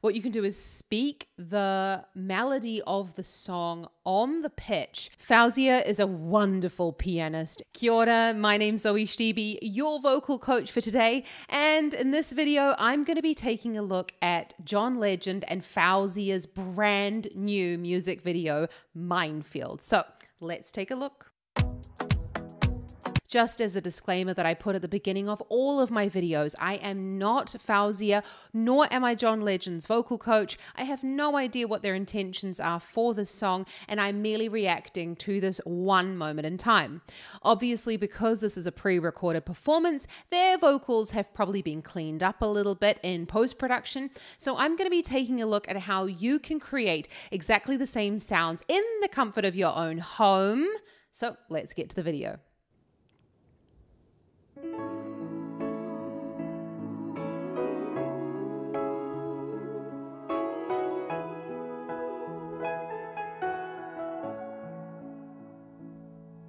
what you can do is speak the melody of the song on the pitch. Faouzia is a wonderful pianist. Kia ora, my name's Zoe Stibi, your vocal coach for today. And in this video, I'm going to be taking a look at John Legend and Faouzia's brand new music video, Minefield. So let's take a look. Just as a disclaimer that I put at the beginning of all of my videos, I am not Faouzia, nor am I John Legend's vocal coach. I have no idea what their intentions are for this song, and I'm merely reacting to this one moment in time. Obviously, because this is a pre recorded performance, their vocals have probably been cleaned up a little bit in post production. So I'm going to be taking a look at how you can create exactly the same sounds in the comfort of your own home. So let's get to the video.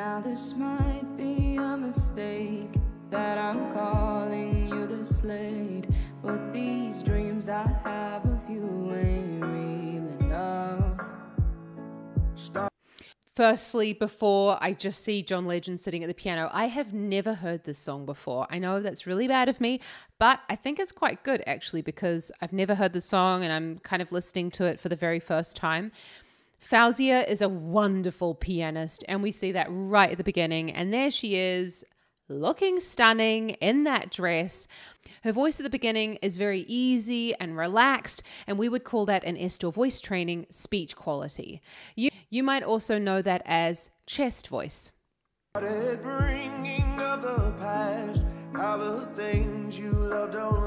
Now this might be a mistake that I'm calling you this late, but these dreams I have of you ain't real enough. Stop. Firstly, before I just see John Legend sitting at the piano, I have never heard this song before. I know that's really bad of me, but I think it's quite good actually because I've never heard the song and I'm kind of listening to it for the very first time. Faouzia is a wonderful pianist, and we see that right at the beginning. And there she is, looking stunning in that dress. Her voice at the beginning is very easy and relaxed, and we would call that in Estill voice training speech quality. You, you might also know that as chest voice. Past,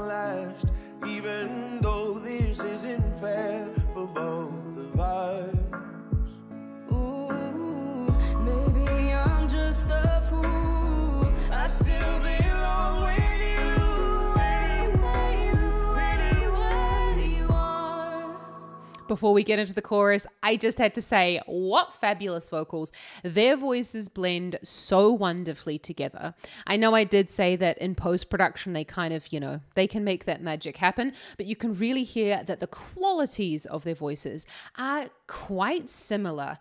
last, even though this isn't fair for both Before we get into the chorus, I just had to say, what fabulous vocals. Their voices blend so wonderfully together. I know I did say that in post production, they kind of, you know, they can make that magic happen, but you can really hear that the qualities of their voices are quite similar.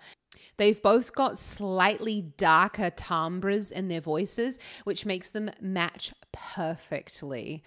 They've both got slightly darker timbres in their voices, which makes them match perfectly.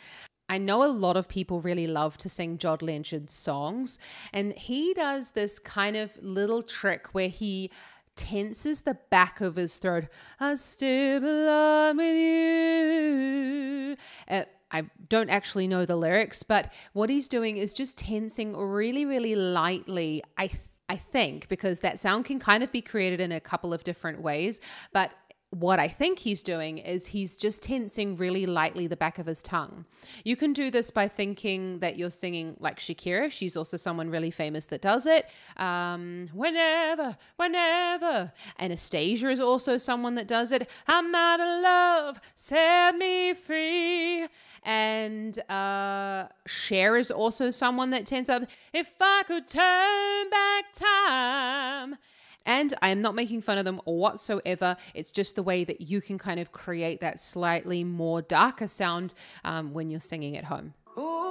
I know a lot of people really love to sing John Legend's songs, and he does this kind of little trick where he tenses the back of his throat. I still belong with you. Uh, I don't actually know the lyrics, but what he's doing is just tensing really, really lightly. I I think, because that sound can kind of be created in a couple of different ways. But what I think he's doing is he's just tensing really lightly the back of his tongue. You can do this by thinking that you're singing like Shakira. She's also someone really famous that does it. Um, whenever, whenever. Anastacia is also someone that does it. I'm out of love, set me free. And uh, Cher is also someone that tends up. If I could turn back time and I am not making fun of them whatsoever. It's just the way that you can kind of create that slightly more darker sound um, when you're singing at home. Ooh.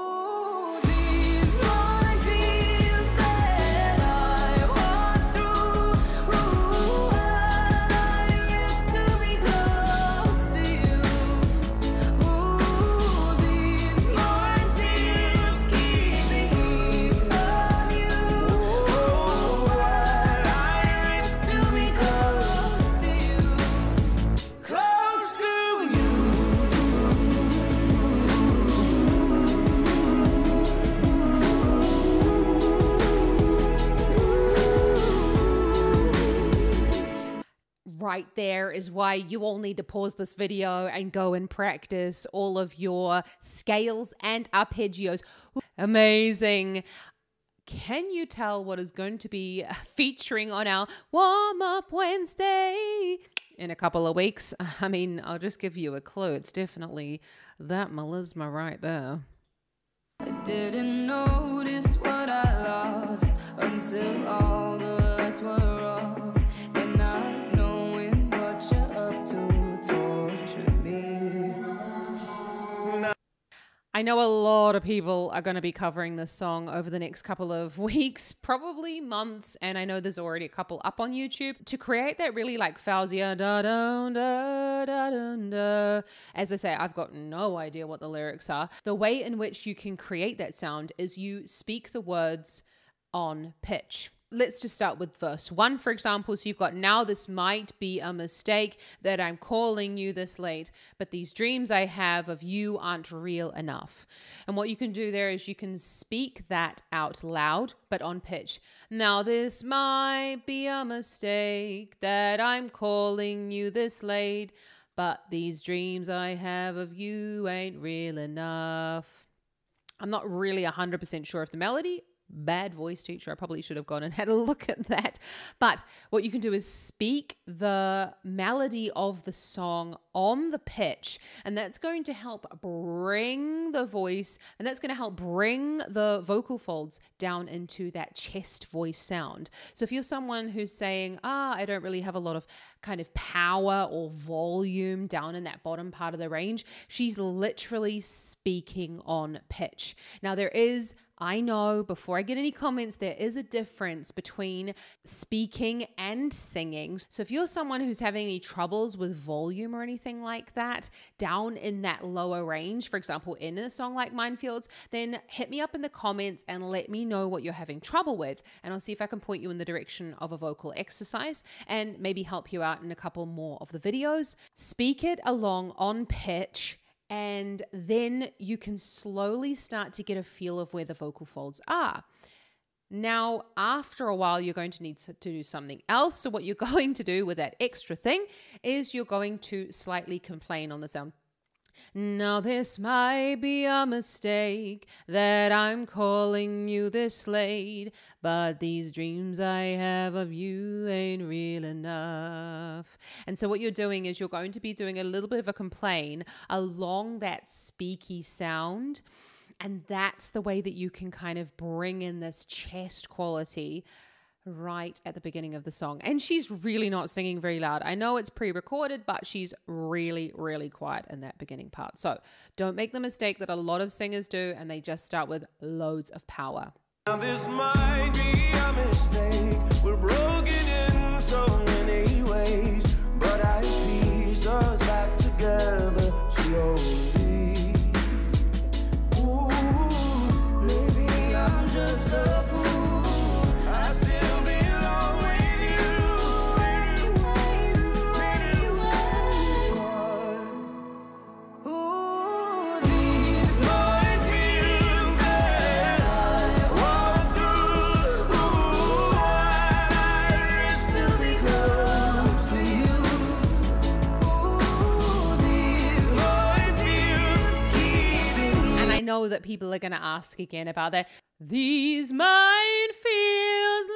Right there is why you all need to pause this video and go and practice all of your scales and arpeggios. Amazing. Can you tell what is going to be featuring on our warm up Wednesday in a couple of weeks? I mean, I'll just give you a clue. It's definitely that melisma right there. I didn't notice what I lost until all the lights were off. I know a lot of people are going to be covering this song over the next couple of weeks, probably months, and I know there's already a couple up on YouTube to create that really like Faouzia uh, da da da da da da. As I say, I've got no idea what the lyrics are. The way in which you can create that sound is you speak the words on pitch let's just start with verse one, for example. So you've got now this might be a mistake that I'm calling you this late, but these dreams I have of you aren't real enough. And what you can do there is you can speak that out loud, but on pitch. Now this might be a mistake that I'm calling you this late, but these dreams I have of you ain't real enough. I'm not really 100% sure of the melody bad voice teacher. I probably should have gone and had a look at that. But what you can do is speak the melody of the song on the pitch, and that's going to help bring the voice and that's going to help bring the vocal folds down into that chest voice sound. So if you're someone who's saying, ah, I don't really have a lot of kind of power or volume down in that bottom part of the range, she's literally speaking on pitch. Now, there is I know before I get any comments, there is a difference between speaking and singing. So if you're someone who's having any troubles with volume or anything like that, down in that lower range, for example, in a song like Minefields, then hit me up in the comments and let me know what you're having trouble with. And I'll see if I can point you in the direction of a vocal exercise and maybe help you out in a couple more of the videos. Speak it along on pitch and then you can slowly start to get a feel of where the vocal folds are. Now, after a while, you're going to need to do something else. So, what you're going to do with that extra thing is you're going to slightly complain on the sound. Now, this might be a mistake that I'm calling you this late, but these dreams I have of you ain't real enough. And so, what you're doing is you're going to be doing a little bit of a complain along that speaky sound. And that's the way that you can kind of bring in this chest quality right at the beginning of the song. And she's really not singing very loud. I know it's pre recorded, but she's really, really quiet in that beginning part. So don't make the mistake that a lot of singers do and they just start with loads of power. Now this might be a mistake. We're broken in so many that people are going to ask again about that. These minefields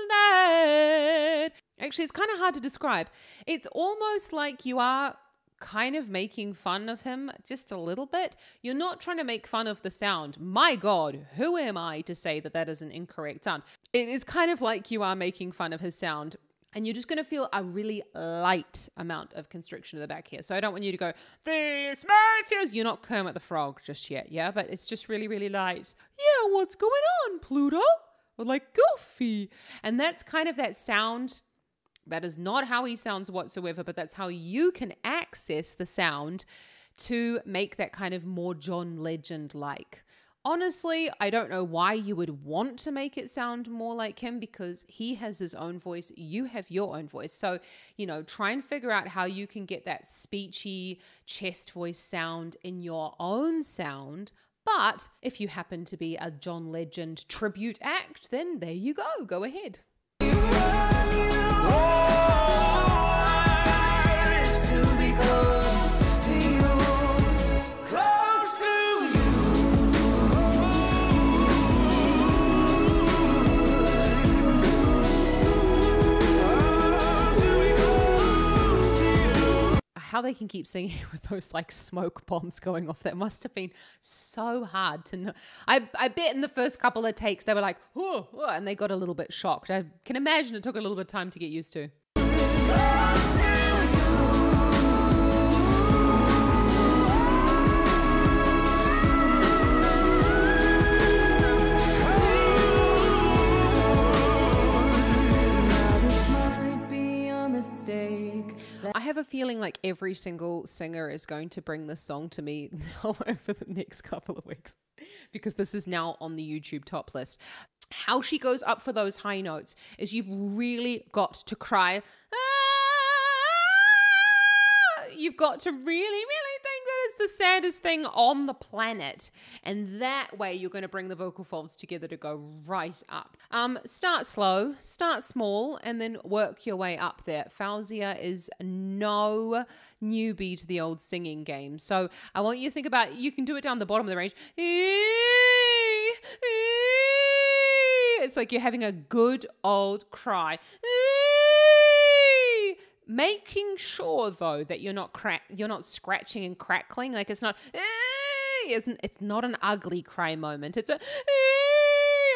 that. Actually, it's kind of hard to describe. It's almost like you are kind of making fun of him just a little bit. You're not trying to make fun of the sound. My God, who am I to say that that is an incorrect sound? It's kind of like you are making fun of his sound and you're just going to feel a really light amount of constriction in the back here. So I don't want you to go, this my feels. You're not Kermit the Frog just yet, yeah? But it's just really, really light. Yeah, what's going on, Pluto? Like Goofy. And that's kind of that sound. That is not how he sounds whatsoever, but that's how you can access the sound to make that kind of more John Legend like. Honestly, I don't know why you would want to make it sound more like him because he has his own voice, you have your own voice. So, you know, try and figure out how you can get that speechy chest voice sound in your own sound. But if you happen to be a John Legend tribute act, then there you go, go ahead. How they can keep singing with those like smoke bombs going off. That must have been so hard to know. I, I bet in the first couple of takes they were like, oh, oh, and they got a little bit shocked. I can imagine it took a little bit of time to get used to. Have a feeling like every single singer is going to bring this song to me now over the next couple of weeks because this is now on the YouTube top list. How she goes up for those high notes is you've really got to cry. Ah! You've got to really, really the saddest thing on the planet. And that way you're going to bring the vocal folds together to go right up. Um, start slow, start small, and then work your way up there. Faouzia is no newbie to the old singing game. So I want you to think about you can do it down the bottom of the range. It's like you're having a good old cry. Making sure though that you're not crack you're not scratching and crackling. Like it's not it's, it's not an ugly cry moment. It's a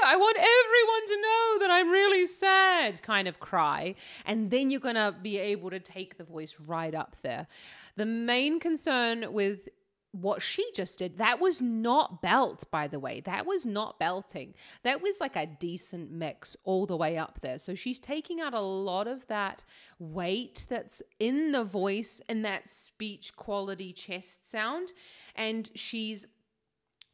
I want everyone to know that I'm really sad kind of cry. And then you're going to be able to take the voice right up there. The main concern with what she just did, that was not belt, by the way. That was not belting. That was like a decent mix all the way up there. So she's taking out a lot of that weight that's in the voice and that speech quality chest sound. And she's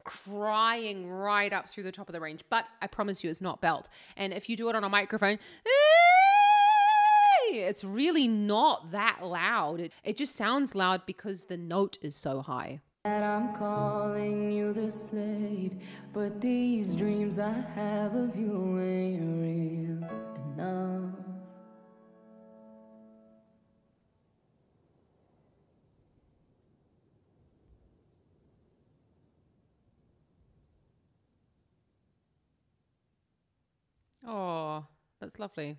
crying right up through the top of the range. But I promise you, it's not belt. And if you do it on a microphone, it's really not that loud. It, it just sounds loud because the note is so high. That I'm calling you this late, but these dreams I have of you ain't real enough. Oh, that's lovely.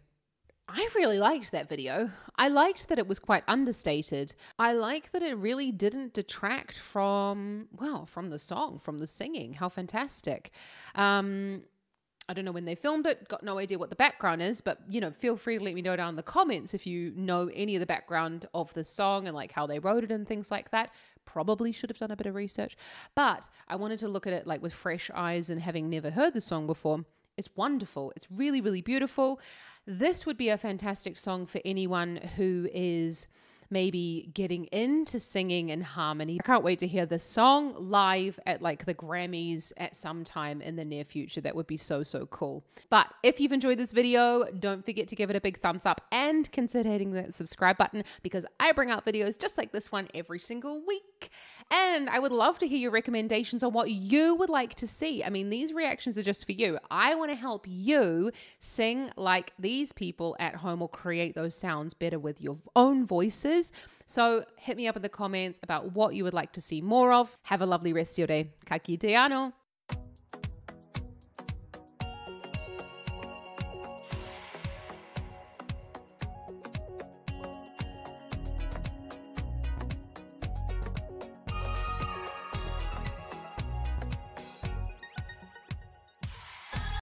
I really liked that video. I liked that it was quite understated. I like that it really didn't detract from, well, from the song, from the singing. How fantastic. Um, I don't know when they filmed it, got no idea what the background is, but you know, feel free to let me know down in the comments if you know any of the background of the song and like how they wrote it and things like that. Probably should have done a bit of research, but I wanted to look at it like with fresh eyes and having never heard the song before. It's wonderful. It's really, really beautiful. This would be a fantastic song for anyone who is maybe getting into singing in harmony. I can't wait to hear this song live at like the Grammys at some time in the near future. That would be so, so cool. But if you've enjoyed this video, don't forget to give it a big thumbs up and consider hitting that subscribe button because I bring out videos just like this one every single week. And I would love to hear your recommendations on what you would like to see. I mean, these reactions are just for you. I want to help you sing like these people at home or create those sounds better with your own voices. So hit me up in the comments about what you would like to see more of. Have a lovely rest of your day. Ka kite anō.